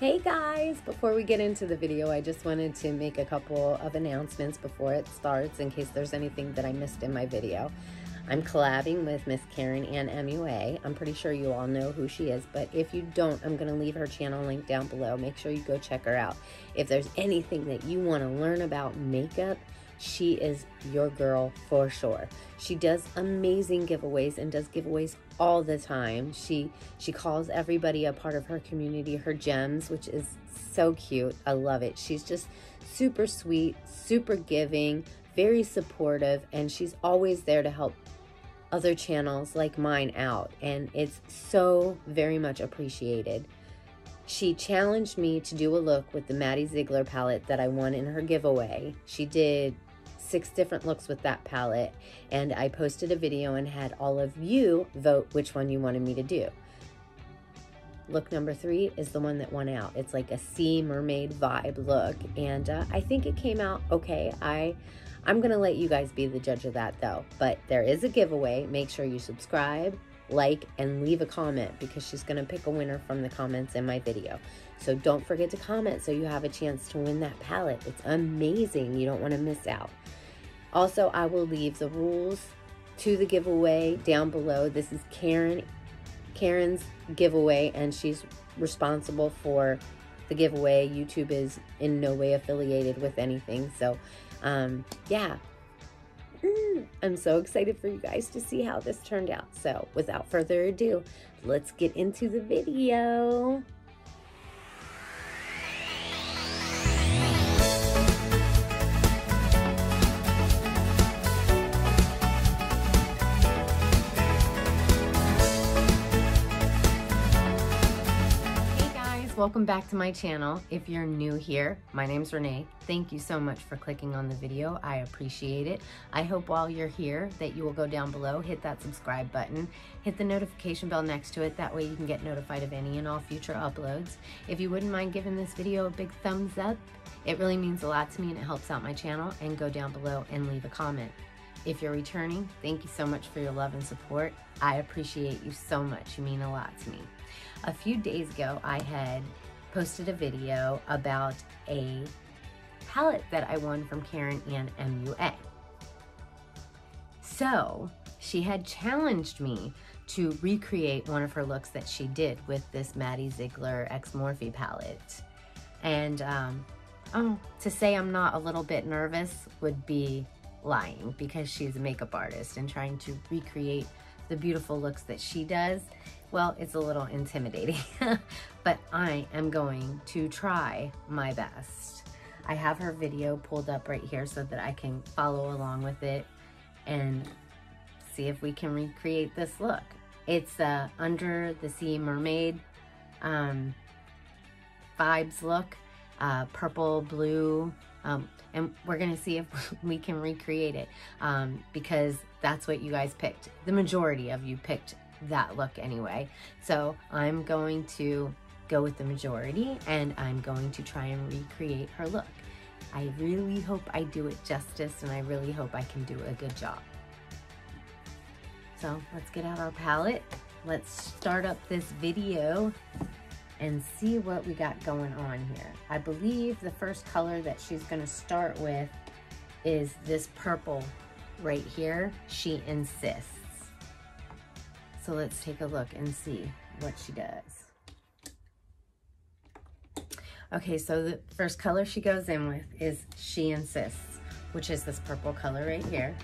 Hey guys, before we get into the video, I just wanted to make a couple of announcements before it starts in case there's anything that I missed in my video. I'm collabing with Miss Karen Ann MUA. I'm pretty sure you all know who she is, but if you don't, I'm going to leave her channel link down below. Make sure you go check her out. If there's anything that you want to learn about makeup, she is your girl for sure. She does amazing giveaways and does giveaways all the time. She she calls everybody a part of her community, her gems, which is so cute. I love it. She's just super sweet, super giving, very supportive, and she's always there to help other channels like mine out. And it's so very much appreciated. She challenged me to do a look with the Maddie Ziegler palette that I won in her giveaway. She did six different looks with that palette and I posted a video and had all of you vote which one you wanted me to do. Look number three is the one that won out. It's like a sea mermaid vibe look and uh, I think it came out okay. I, I'm gonna let you guys be the judge of that though, but there is a giveaway. Make sure you subscribe, like, and leave a comment because she's gonna pick a winner from the comments in my video. So don't forget to comment so you have a chance to win that palette. It's amazing. You don't want to miss out. Also, I will leave the rules to the giveaway down below. This is Karen Karen's giveaway and she's responsible for the giveaway. YouTube is in no way affiliated with anything. So, um, yeah. Mm, I'm so excited for you guys to see how this turned out. So, without further ado, let's get into the video. Welcome back to my channel. If you're new here, my name's Renee. Thank you so much for clicking on the video. I appreciate it. I hope while you're here that you will go down below, hit that subscribe button, hit the notification bell next to it. That way you can get notified of any and all future uploads. If you wouldn't mind giving this video a big thumbs up, it really means a lot to me and it helps out my channel and go down below and leave a comment. If you're returning, thank you so much for your love and support. I appreciate you so much. You mean a lot to me. A few days ago, I had posted a video about a palette that I won from Karen Ann MUA. So she had challenged me to recreate one of her looks that she did with this Maddie Ziegler X Morphe palette. And um, oh, to say I'm not a little bit nervous would be lying because she's a makeup artist and trying to recreate the beautiful looks that she does well, it's a little intimidating, but I am going to try my best. I have her video pulled up right here so that I can follow along with it and see if we can recreate this look. It's a Under the Sea Mermaid um, vibes look, uh, purple, blue, um, and we're gonna see if we can recreate it um, because that's what you guys picked. The majority of you picked that look anyway. So I'm going to go with the majority and I'm going to try and recreate her look. I really hope I do it justice and I really hope I can do a good job. So let's get out our palette. Let's start up this video and see what we got going on here. I believe the first color that she's gonna start with is this purple right here. She insists. So let's take a look and see what she does. Okay, so the first color she goes in with is She Insists, which is this purple color right here.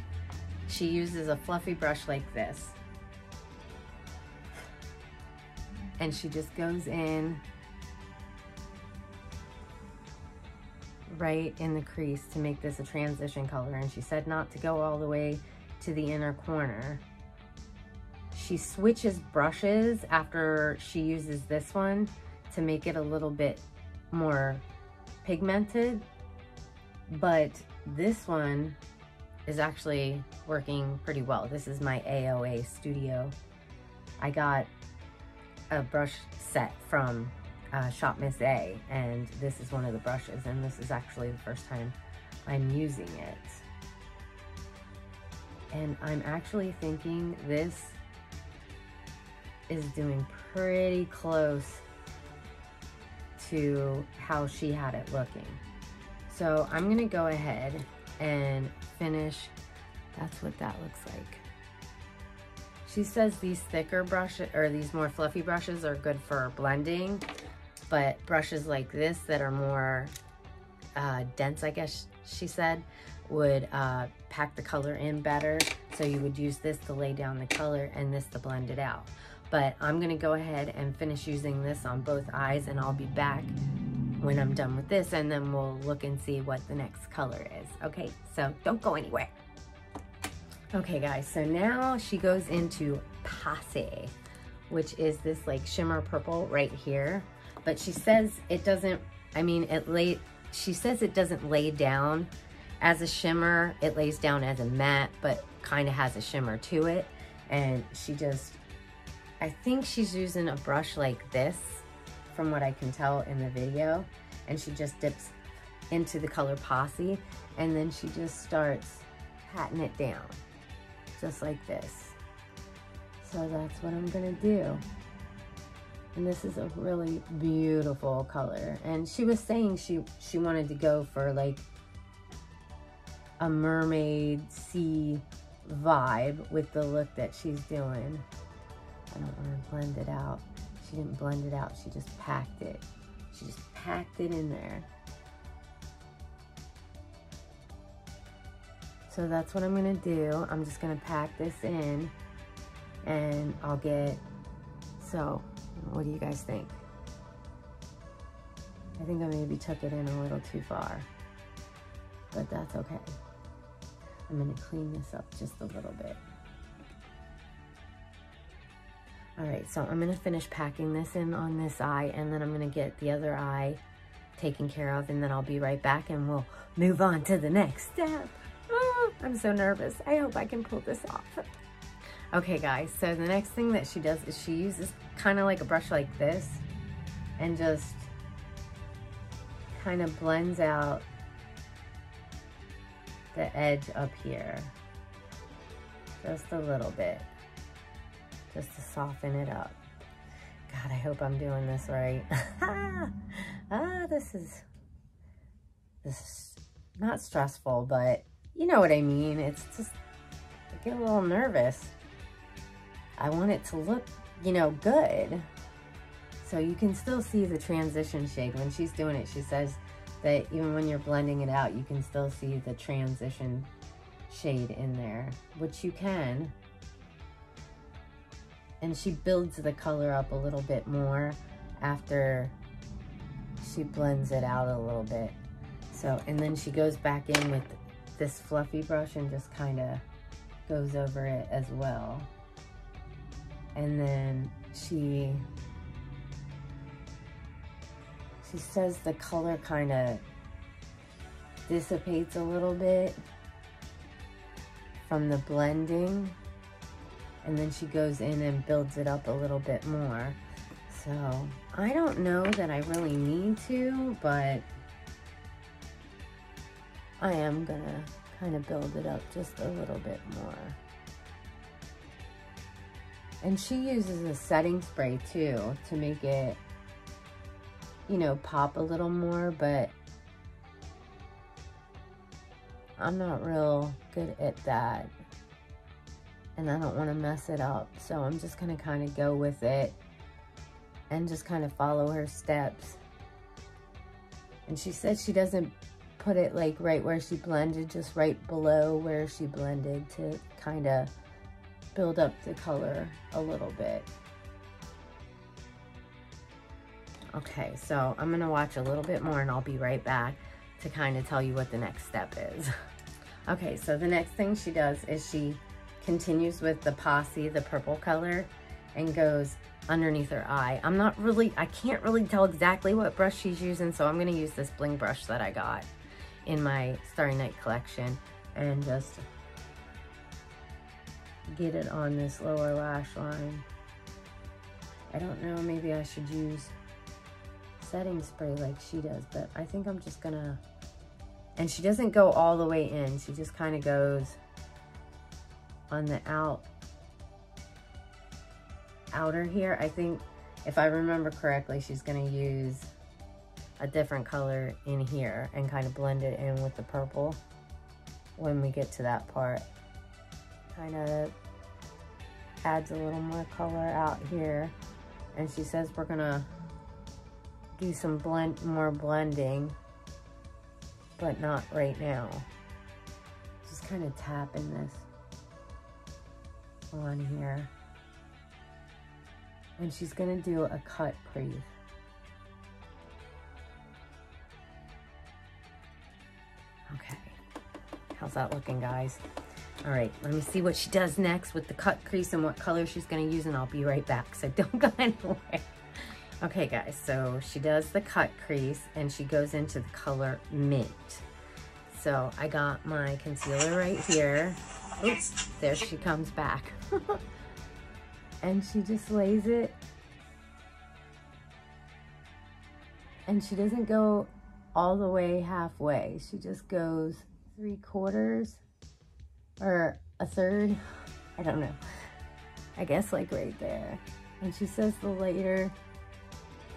She uses a fluffy brush like this. And she just goes in right in the crease to make this a transition color. And she said not to go all the way to the inner corner she switches brushes after she uses this one to make it a little bit more pigmented. But this one is actually working pretty well. This is my AOA Studio. I got a brush set from uh, Shop Miss A, and this is one of the brushes, and this is actually the first time I'm using it. And I'm actually thinking this is doing pretty close to how she had it looking. So I'm gonna go ahead and finish. That's what that looks like. She says these thicker brushes, or these more fluffy brushes are good for blending, but brushes like this that are more uh, dense, I guess she said, would uh, pack the color in better. So you would use this to lay down the color and this to blend it out. But I'm gonna go ahead and finish using this on both eyes and I'll be back when I'm done with this and then we'll look and see what the next color is. Okay, so don't go anywhere. Okay guys, so now she goes into Passe, which is this like shimmer purple right here. But she says it doesn't, I mean, it lay, she says it doesn't lay down as a shimmer. It lays down as a matte, but kind of has a shimmer to it. And she just, I think she's using a brush like this from what I can tell in the video. And she just dips into the color Passe and then she just starts patting it down just like this. So that's what I'm gonna do. And this is a really beautiful color. And she was saying she, she wanted to go for like a mermaid sea vibe with the look that she's doing. I don't want to blend it out. She didn't blend it out. She just packed it. She just packed it in there. So that's what I'm gonna do. I'm just gonna pack this in and I'll get, so what do you guys think? I think I maybe took it in a little too far, but that's okay. I'm gonna clean this up just a little bit. All right, so I'm gonna finish packing this in on this eye and then I'm gonna get the other eye taken care of and then I'll be right back and we'll move on to the next step. Oh, I'm so nervous. I hope I can pull this off. Okay guys, so the next thing that she does is she uses kind of like a brush like this and just kind of blends out the edge up here. Just a little bit just to soften it up. God, I hope I'm doing this right. ah, this is, this is not stressful, but you know what I mean. It's just, I get a little nervous. I want it to look, you know, good. So you can still see the transition shade. When she's doing it, she says that even when you're blending it out, you can still see the transition shade in there, which you can and she builds the color up a little bit more after she blends it out a little bit. So, and then she goes back in with this fluffy brush and just kind of goes over it as well. And then she, she says the color kind of dissipates a little bit from the blending and then she goes in and builds it up a little bit more. So I don't know that I really need to, but I am gonna kind of build it up just a little bit more. And she uses a setting spray too to make it, you know, pop a little more, but I'm not real good at that and I don't want to mess it up. So I'm just going to kind of go with it and just kind of follow her steps. And she said she doesn't put it like right where she blended, just right below where she blended to kind of build up the color a little bit. Okay, so I'm gonna watch a little bit more and I'll be right back to kind of tell you what the next step is. okay, so the next thing she does is she continues with the Passe, the purple color, and goes underneath her eye. I'm not really, I can't really tell exactly what brush she's using, so I'm gonna use this bling brush that I got in my Starry Night collection and just get it on this lower lash line. I don't know, maybe I should use setting spray like she does, but I think I'm just gonna, and she doesn't go all the way in, she just kind of goes on the out outer here. I think if I remember correctly, she's going to use a different color in here and kind of blend it in with the purple when we get to that part. Kind of adds a little more color out here. And she says we're gonna do some blend, more blending, but not right now. Just kind of tapping this on here. And she's gonna do a cut crease. Okay, how's that looking guys? All right, let me see what she does next with the cut crease and what color she's gonna use and I'll be right back, so don't go anywhere. Okay guys, so she does the cut crease and she goes into the color mint. So I got my concealer right here. Oops, there she comes back. and she just lays it. And she doesn't go all the way halfway. She just goes three quarters or a third. I don't know. I guess like right there. And she says the later,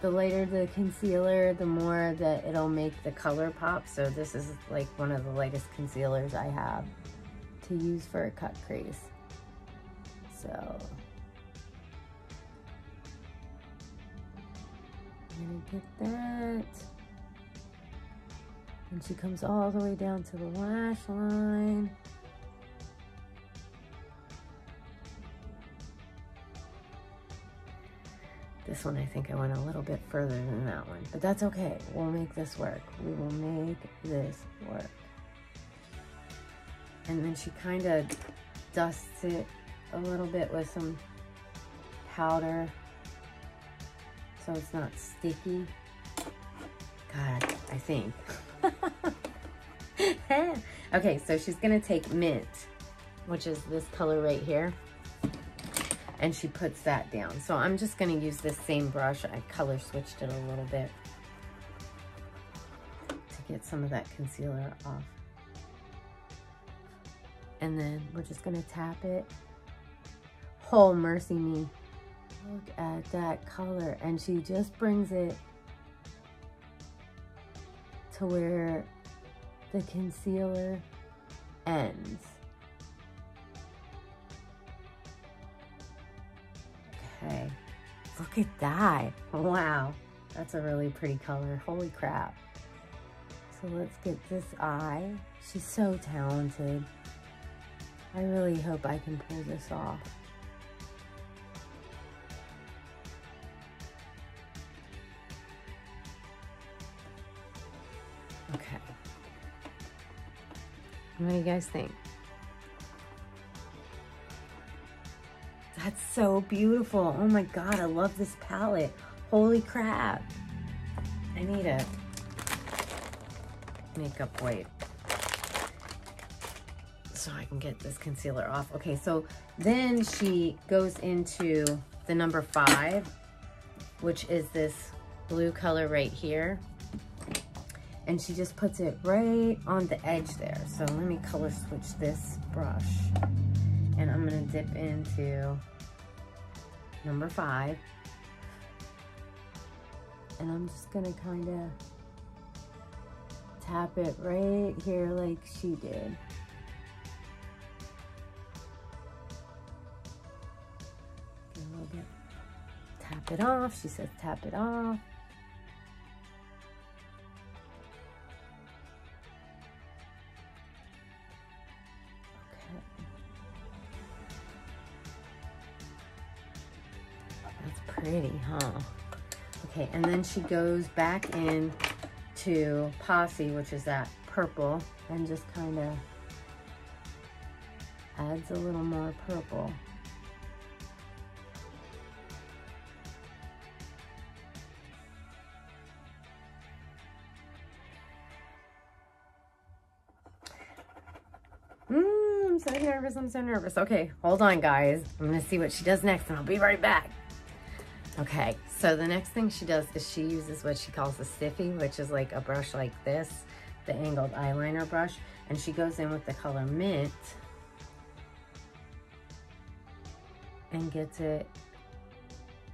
the lighter the concealer, the more that it'll make the color pop. So this is like one of the lightest concealers I have to use for a cut crease. So I'm gonna get that. And she comes all the way down to the lash line. This one, I think I went a little bit further than that one, but that's okay. We'll make this work. We will make this work. And then she kind of dusts it a little bit with some powder so it's not sticky. God, I think. okay, so she's gonna take mint, which is this color right here and she puts that down. So I'm just to use this same brush. I color switched it a little bit to get some of that concealer off. And then we're just to tap it. Oh, mercy me. Look at that color. And she just brings it to where the concealer ends. Okay, look at that. Wow, that's a really pretty color. Holy crap. So let's get this eye. She's so talented. I really hope I can pull this off. Okay. What do you guys think? That's so beautiful. Oh my God, I love this palette. Holy crap. I need a makeup wipe so I can get this concealer off. Okay, so then she goes into the number five, which is this blue color right here. And she just puts it right on the edge there. So let me color switch this brush. And I'm gonna dip into number five. And I'm just gonna kind of tap it right here like she did. Tap it off. She says tap it off. Okay. That's pretty, huh? Okay, and then she goes back in to Passe, which is that purple, and just kind of adds a little more purple. I'm so nervous. Okay, hold on guys. I'm gonna see what she does next and I'll be right back. Okay, so the next thing she does is she uses what she calls a stiffy, which is like a brush like this, the angled eyeliner brush, and she goes in with the color mint and gets it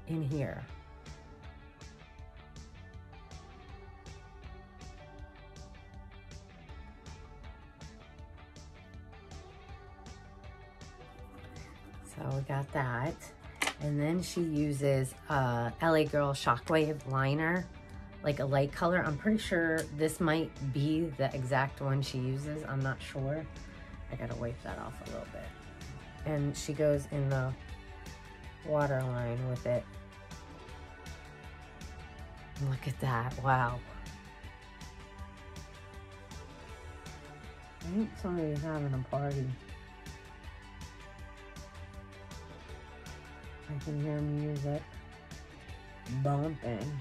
in here. So we got that. And then she uses a LA Girl Shockwave liner, like a light color. I'm pretty sure this might be the exact one she uses. I'm not sure. I gotta wipe that off a little bit. And she goes in the waterline with it. Look at that, wow. I think somebody's having a party. I can hear music bumping.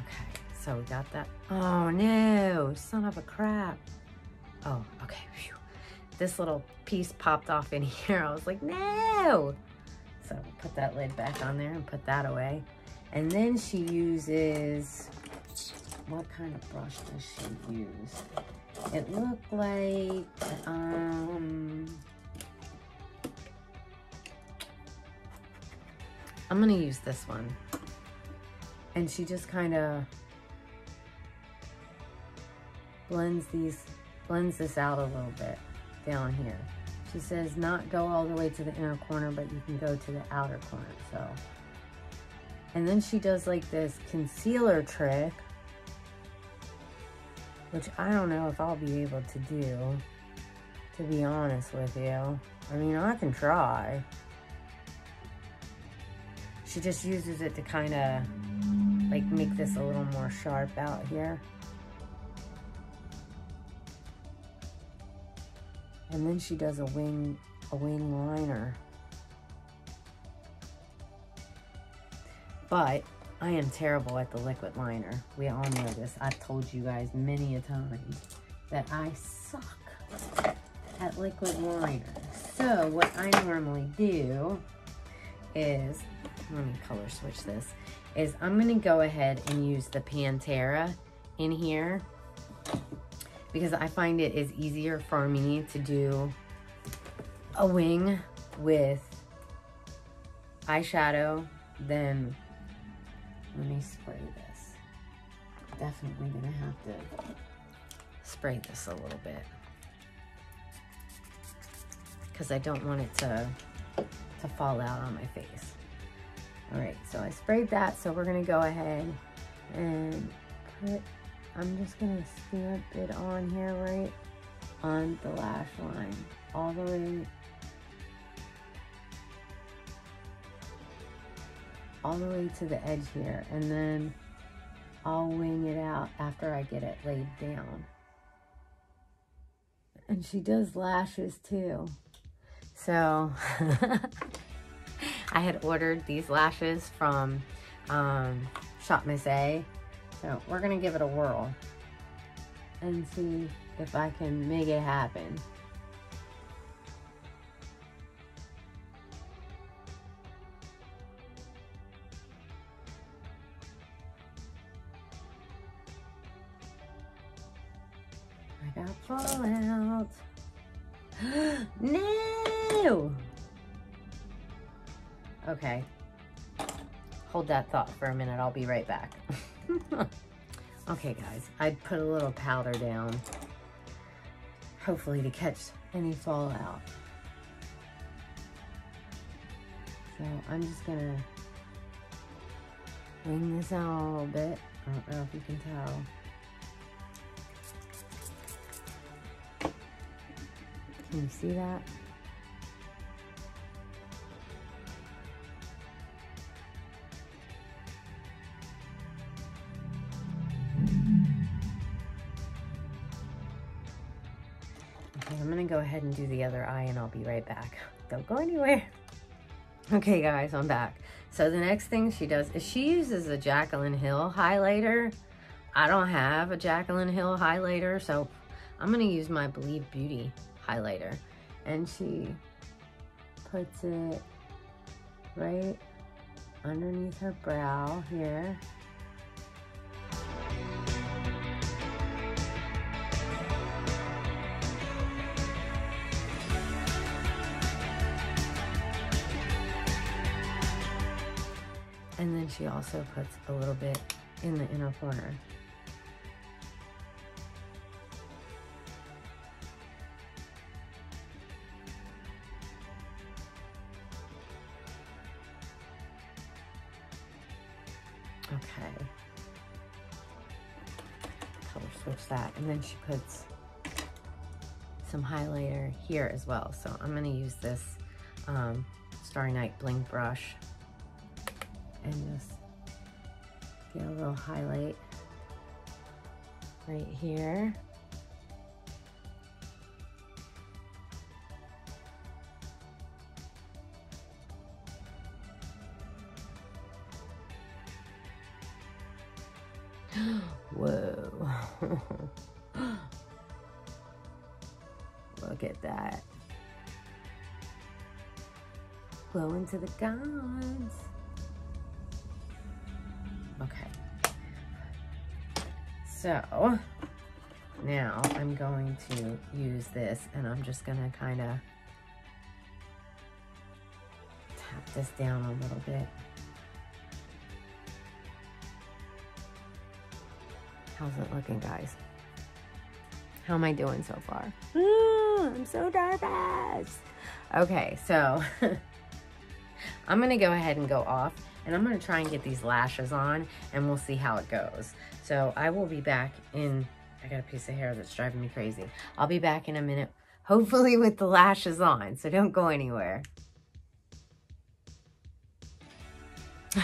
Okay, so we got that. Oh no, son of a crap. Oh, okay. Phew. This little piece popped off in here. I was like, no. So put that lid back on there and put that away. And then she uses, what kind of brush does she use? It looked like, um, I'm gonna use this one. And she just kind of blends these, blends this out a little bit down here. She says not go all the way to the inner corner, but you can go to the outer corner, so. And then she does like this concealer trick, which I don't know if I'll be able to do, to be honest with you. I mean, I can try. She just uses it to kind of like make this a little more sharp out here. And then she does a wing, a wing liner. But I am terrible at the liquid liner. We all know this. I've told you guys many a time that I suck at liquid liner. So what I normally do is, let me color switch this, is I'm gonna go ahead and use the Pantera in here because I find it is easier for me to do a wing with eyeshadow than, let me spray this. Definitely gonna have to spray this a little bit because I don't want it to, to fall out on my face. All right, so I sprayed that, so we're gonna go ahead and put I'm just gonna stamp it on here right on the lash line all the way all the way to the edge here and then I'll wing it out after I get it laid down. And she does lashes too. So I had ordered these lashes from um, Shop Miss A so we're gonna give it a whirl and see if I can make it happen. That thought for a minute. I'll be right back. okay, guys, I put a little powder down, hopefully to catch any fallout. So I'm just gonna wing this out a little bit. I don't know if you can tell. Can you see that? Ahead and do the other eye and I'll be right back. Don't go anywhere. Okay guys, I'm back. So the next thing she does is she uses a Jaclyn Hill highlighter. I don't have a Jaclyn Hill highlighter, so I'm gonna use my Believe Beauty highlighter. And she puts it right underneath her brow here. she also puts a little bit in the inner corner. Okay. Color switch that. And then she puts some highlighter here as well. So I'm gonna use this um, Starry Night Bling brush and just get a little highlight right here. Whoa. Look at that. Glow into the gods. So now I'm going to use this and I'm just gonna kind of tap this down a little bit. How's it looking, guys? How am I doing so far? I'm so nervous. Okay, so I'm gonna go ahead and go off and I'm gonna try and get these lashes on and we'll see how it goes. So I will be back in, I got a piece of hair that's driving me crazy. I'll be back in a minute, hopefully with the lashes on, so don't go anywhere.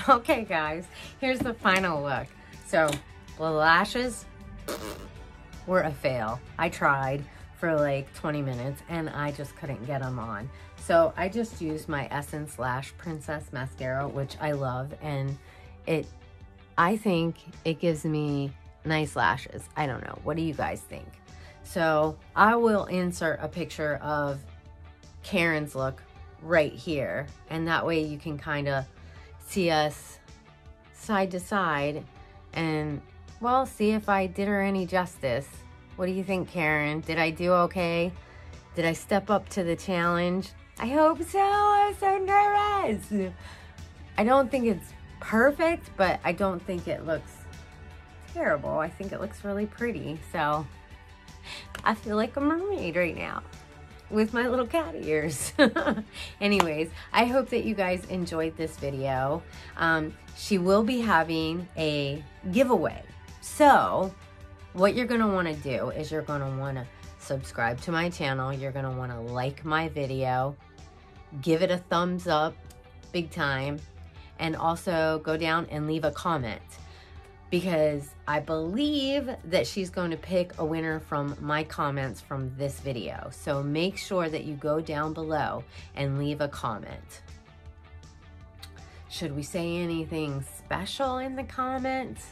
Okay guys, here's the final look. So the lashes were a fail. I tried for like 20 minutes and I just couldn't get them on. So I just used my Essence Lash Princess Mascara, which I love. And it, I think it gives me nice lashes. I don't know. What do you guys think? So I will insert a picture of Karen's look right here. And that way you can kind of see us side to side and well, see if I did her any justice. What do you think, Karen? Did I do okay? Did I step up to the challenge? I hope so. I'm so nervous. I don't think it's perfect, but I don't think it looks terrible. I think it looks really pretty. So I feel like a mermaid right now with my little cat ears. Anyways, I hope that you guys enjoyed this video. Um, she will be having a giveaway. So what you're want to do is you're want to subscribe to my channel. You're want to like my video, give it a thumbs up big time, and also go down and leave a comment because I believe that she's going to pick a winner from my comments from this video. So make sure that you go down below and leave a comment. Should we say anything special in the comments?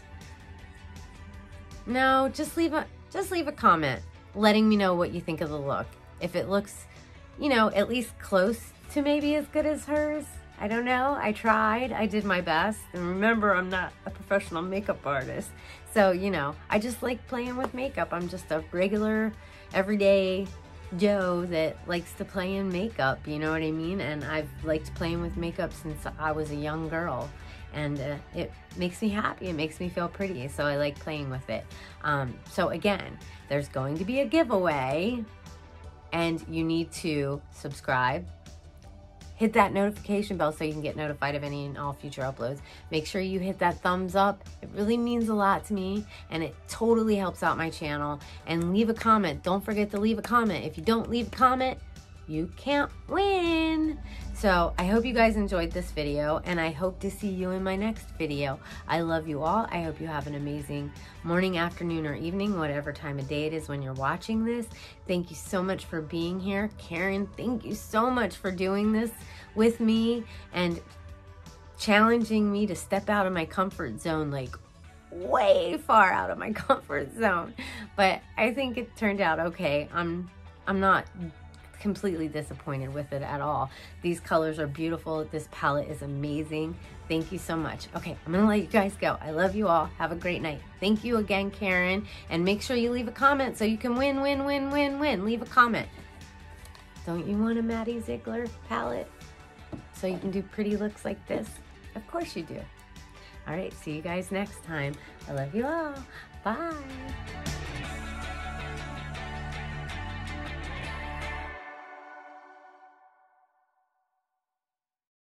No, just leave a just leave a comment letting me know what you think of the look. If it looks, you know, at least close to maybe as good as hers, I don't know. I tried. I did my best. And remember, I'm not a professional makeup artist. So, you know, I just like playing with makeup. I'm just a regular, everyday Joe that likes to play in makeup. You know what I mean? And I've liked playing with makeup since I was a young girl. And uh, it makes me happy. It makes me feel pretty. So I like playing with it. Um, so again, there's going to be a giveaway. And you need to subscribe, hit that notification bell so you can get notified of any and all future uploads. Make sure you hit that thumbs up. It really means a lot to me and it totally helps out my channel. And leave a comment. Don't forget to leave a comment. If you don't leave a comment, you can't win. So I hope you guys enjoyed this video and I hope to see you in my next video. I love you all. I hope you have an amazing morning, afternoon, or evening, whatever time of day it is when you're watching this. Thank you so much for being here. Karen, thank you so much for doing this with me and challenging me to step out of my comfort zone like way far out of my comfort zone. But I think it turned out okay. I'm I'm not completely disappointed with it at all. These colors are beautiful. This palette is amazing. Thank you so much. Okay, I'm gonna let you guys go. I love you all. Have a great night. Thank you again, Karen. And make sure you leave a comment so you can win, win, win, win, win. Leave a comment. Don't you want a Maddie Ziegler palette? So you can do pretty looks like this? Of course you do. All right, see you guys next time. I love you all. Bye.